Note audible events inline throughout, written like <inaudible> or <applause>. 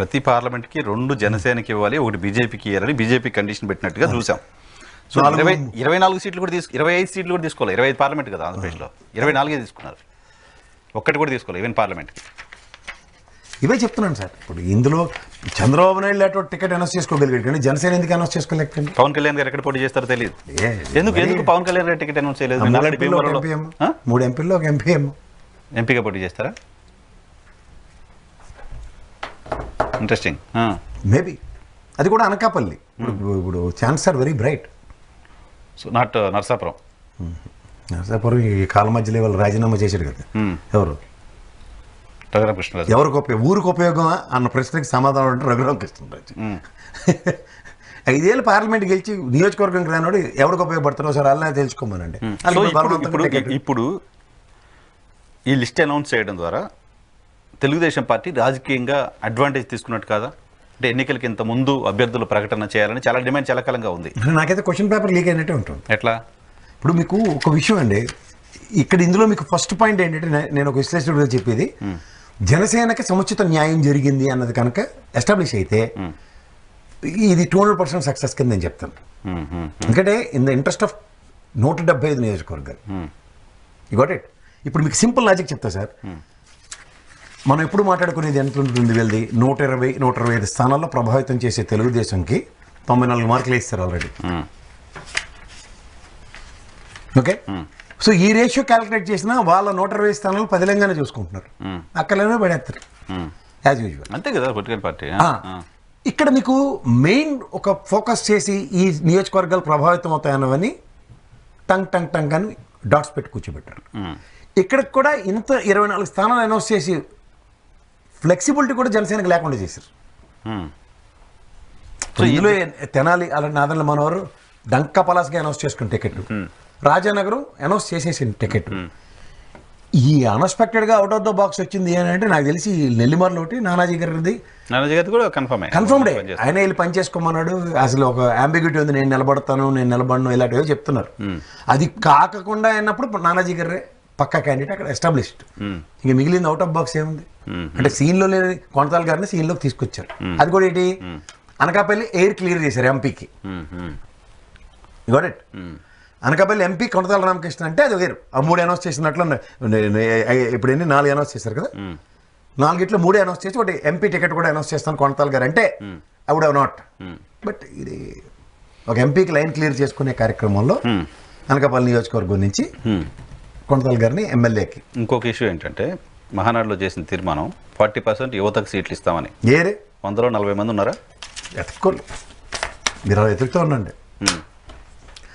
ప్రతి పార్లమెంట్కి రెండు జనసేనకి ఇవ్వాలి ఒకటి బీజేపీకి ఇవ్వాలని బీజేపీ కండిషన్ పెట్టినట్టుగా చూసాం. సో ఇరవై ఇరవై నాలుగు సీట్లు కూడా తీసుకు ఇరవై ఐదు సీట్లు కూడా తీసుకోవాలి. ఇరవై ఐదు పార్లమెంట్ కదా ఆంధ్రప్రదేశ్లో. ఇరవై నాలుగే తీసుకున్నారు. ఒక్కటి కూడా తీసుకోవాలి ఈవెన్ పార్లమెంట్కి. ఇవే చెప్తున్నాను సార్. ఇప్పుడు ఇందులో చంద్రబాబు నాయుడు లేటో టికెట్ అనౌన్స్ చేసుకోగలిగాడు కానీ జనసేన ఎందుకు అనౌన్స్ చేసుకోలేకండి పవన్ కళ్యాణ్ గారు ఎక్కడ పోటీ చేస్తారో తెలియదు. ఎందుకు ఎందుకు పవన్ కళ్యాణ్ గారు టికెట్ అనౌన్స్ చేయలేదు? మూడు ఎంపీల్లో ఒక ఎంపీ ఎంపీగా పోటీ చేస్తారా? ఇంట్రెస్టింగ్ మేబీ అది కూడా అనకాపల్లి. ఇప్పుడు ఇప్పుడు chance are very bright. So not Narsapuram. Narasapuram ఈ కాల మధ్యలో వాళ్ళు రాజీనామా చేశాడు కదా. Hmm. ఎవరు? రఘురామకృష్ణరాజు. ఎవరికి ఉపయోగం? ఊరికి ఉపయోగమా? అన్న ప్రశ్నకి సమాధానం అంటే రఘురామ కృష్ణరాజు <laughs> ఐదేళ్ళు పార్లమెంట్ గెలిచి నియోజకవర్గం రానోడు ఎవరికి ఉపయోగపడతారో సార్? అలా తెలుసుకోమనండి. ఇప్పుడు ఈ లిస్ట్ అనౌన్స్ చేయడం ద్వారా తెలుగుదేశం పార్టీ రాజకీయంగా అడ్వాంటేజ్ తీసుకున్నట్టు కాదా? అంటే ఎన్నికలకి ఇంత ముందు అభ్యర్థుల ప్రకటన చేయాలని చాలా డిమాండ్ చాలా కాలంగా ఉంది. నాకైతే క్వశ్చన్ పేపర్ లీక్ అయినట్టే ఉంటుంది. ఎట్లా? ఇప్పుడు మీకు ఒక విషయం అండి. ఇక్కడ ఇందులో మీకు ఫస్ట్ పాయింట్ ఏంటంటే నేను ఒక విశ్లేషకుడిగా చెప్పేది. జనసేనకి సముచిత న్యాయం జరిగింది అన్నది కనుక ఎస్టాబ్లిష్ అయితే ఇది టూ హండ్రెడ్ పర్సెంట్ సక్సెస్ కింద నేను చెప్తాను. ఎందుకంటే ఇన్ ద ఇంట్రెస్ట్ ఆఫ్ నూట డెబ్బై ఐదు నియోజకవర్గాలు. యూ గోట్ ఇట్ ఇప్పుడు మీకు సింపుల్ లాజిక్ చెప్తా సార్. మనం ఎప్పుడు మాట్లాడుకునేది ఎంత ఉంటుంది వీళ్ళది? నూట ఇరవై నూట ఇరవై ఐదు స్థానాల్లో ప్రభావితం చేసే తెలుగుదేశంకి తొంభై నాలుగు మార్కులు వేస్తారు ఆల్రెడీ. ఓకే? సో ఈ రేషియో క్యాలిక్యులేట్ చేసినా వాళ్ళ నూట ఇరవై స్థానాలు పదిలంగానే చూసుకుంటున్నారు. అక్కడనే పడేస్తారు. యాజ్ యూజువల్ అంతే కదా పొలిటికల్ పార్టీ. ఇక్కడ మీకు మెయిన్ ఒక ఫోకస్ చేసి ఈ నియోజకవర్గాలు ప్రభావితం అవుతాయన్నవని టంగ్ టంగ్ టంగ్ అని డాట్స్ పెట్టి కూర్చోబెట్టారు. ఇక్కడ కూడా ఇంత ఇరవై నాలుగు స్థానాలు అనౌన్స్ చేసి ఫ్లెక్సిబిలిటీ కూడా జనసేనకి లేకుండా చేశారు. ఇందులో తెనాలి అలాంటి నాదన్ల మనోహర్ డంకా పలాస్గా అనౌన్స్ చేసుకున్న టికెట్ రాజానగరం అనౌన్స్ చేసేసిన టికెట్ ఈ అన్ఎక్స్పెక్టెడ్గా అవుట్ ఆఫ్ ద బాక్స్ వచ్చింది అని అంటే నాకు తెలిసి నెల్లిమర్లు ఒకటి నానాజీ గారిది. నానాజీ గారి కూడా కన్ఫర్మ్ కన్ఫర్మ్డే. ఆయన వెళ్ళి పని చేసుకోమన్నాడు. అసలు ఒక అంబిగ్యూటీ ఉంది. నేను నిలబడతాను నేను నిలబడను ఇలాంటివి చెప్తున్నారు. అది కాకుండా అయినప్పుడు నానాజీ గారే పక్కా క్యాండిడేట్ అక్కడ ఎస్టాబ్లిష్డ్ ఇక మిగిలింది అవుట్ ఆఫ్ బాక్స్ ఏముంది? అంటే సీన్లో లేని కొనతాల గారిని సీన్లోకి తీసుకొచ్చారు. అది కూడా ఏంటి? అనకాపల్లి ఎయిర్ క్లియర్ చేశారు ఎంపీకి. ఇట్ అనకాపల్లి ఎంపీ కొనతాల రామకృష్ణ అంటే అది వేరు. ఆ మూడు అనౌన్స్ చేసినట్లు ఇప్పుడు ఎన్ని? నాలుగు అనౌన్స్ చేశారు కదా? నాలుగిట్లో మూడే అనౌన్స్ చేసి ఒకటి ఎంపీ టికెట్ కూడా అనౌన్స్ చేస్తాను కొనతాల్ గారు అంటే I would have not but ఇది ఒక ఎంపీకి లైన్ క్లియర్ చేసుకునే కార్యక్రమంలో అనకాపల్లి నియోజకవర్గం నుంచి కొనతాల్ గారిని ఎమ్మెల్యేకి. ఇంకొక ఇష్యూ ఏంటంటే మహానాడులో చేసిన తీర్మానం ఫార్టీ పర్సెంట్ యువతకు సీట్లు ఇస్తామని. ఏరే వందలో నలభై మంది ఉన్నారా? ఎత్తుకోలు మీరు అలా ఎతుకుతూ ఉండండి.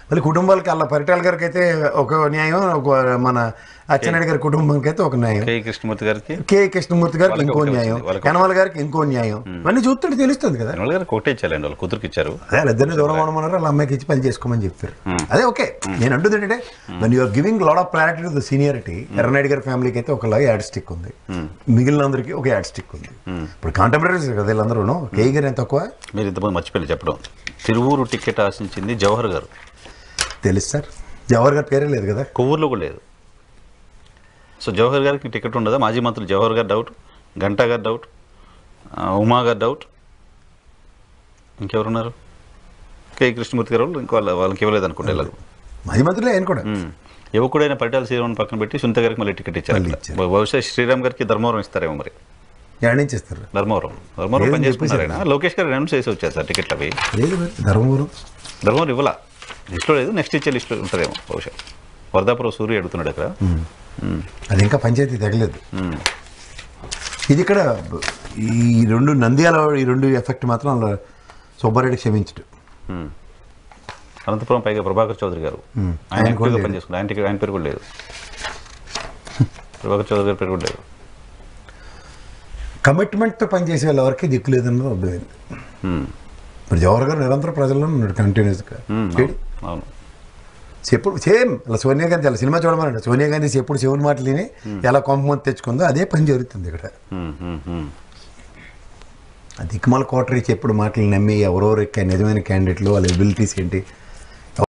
మళ్ళీ కుటుంబాలకి అలా పరిటాల గారికి అయితే ఒక న్యాయం ఒక మన అచ్చెన్నాయుడు గారి కుటుంబానికి అయితే ఒక న్యాయం. కే. కృష్ణమూర్తి గారికి? కే. కృష్ణమూర్తి గారికి ఇంకో న్యాయం. కనమల గారికి ఇంకో న్యాయం. ఇవన్నీ చూస్తుంటే తెలుస్తుంది కదా. గారికి ఒకటే ఇచ్చారండి వాళ్ళు కూతురికి ఇచ్చారు. అదే వాళ్ళిద్దరిని దూరం ఉండమన్నారు వాళ్ళ అమ్మాయికి ఇచ్చి పని చేసుకోమని చెప్పారు. అదే ఓకే. నేను అంటుంది ఏంటంటే one you're giving lot of priority to the seniority Yerrannaidu గారి ఫ్యామిలీకి అయితే ఒకలా యాడ్ స్టిక్ ఉంది. మిగిలిన అందరికీ ఒక యాడ్ స్టిక్ ఉంది. ఇప్పుడు కాంటెంపరీస్ కదా వీళ్ళందరూ కేఈ గారు ఎంత తక్కువ? మీరు ఇంతమంది మర్చిపోయి చెప్పడం. తిరువూరు టికెట్ ఆశించింది జవహర్ గారు. తెలుసు సార్. జవహర్ గారి పేరే లేదు కదా. కొవ్వూరులో కూడా లేదు. సో జవహర్ గారికి టికెట్ ఉండదా? మాజీ మంత్రులు జవహర్ గారు డౌట్ గంటా గారు డౌట్ ఉమా గారు డౌట్. ఇంకెవరున్నారు? కే కృష్ణమూర్తి గారు ఇంకా వాళ్ళ వాళ్ళకి ఇవ్వలేదు అనుకుంటే మాజీ మంత్రులే ఆయన కూడా. ఉమ్. యువకుడైన పరిటాల శ్రీరామ్ పక్కన పెట్టి సునీత గారికి మళ్ళీ టికెట్ ఇచ్చారు. బహుశా శ్రీరామ్ గారికి ధర్మవరం ఇస్తారేమో మరి. ఇస్తారు? ధర్మవరం. ధర్మవరం పని చేసుకున్నారు చెప్పేశారు. ఆయన లోకేష్ గారు అనౌన్స్ చేసి వచ్చారు సార్ టికెట్లు అవి. ధర్మవరం. ధర్మవరం ఇవ్వాల? లిస్టులో లేదు నెక్స్ట్ ఇచ్చే లిస్టులో ఉంటుందేమో బహుశా. వరదాపురం సూర్య అడుగుతున్నాడు అక్కడ. అది ఇంకా పంచాయతీ తగలేదు. ఇది ఇక్కడ ఈ రెండు నంద్యాల ఈ రెండు ఎఫెక్ట్ మాత్రం అందులో సుబ్బారెడ్డి క్షమించడు. అనంతపురం పైగా ప్రభాకర్ చౌదరి గారు. ఆయన లేదు. పనిచేసుకున్నారు. ఆయన ఆయన పేరు కూడా లేదు. ప్రభాకర్ చౌదరి గారి పేరు కూడా లేదు. కమిట్మెంట్తో పనిచేసే వాళ్ళ వరకు దిక్కు లేదన్నది అర్థమైంది. ఇప్పుడు జవహర్ గారు నిరంతర ప్రజల్లో ఉన్నాడు కంటిన్యూస్గా అవును. ఎప్పుడు సేమ్ అలా సోనియా గాంధీ అలా సినిమా చూడమన్నాడు సోనియా గాంధీ ఎప్పుడు శివుని మాటలు విని ఎలా కొంపమంది తెచ్చుకుందో అదే పని జరుగుతుంది ఇక్కడ. దిక్కుమాల కోటరీ ఎప్పుడు మాటలు నమ్మి ఎవరెవరు ఎక్కా నిజమైన క్యాండిడేట్లు వాళ్ళ ఎబిలిటీస్ ఏంటి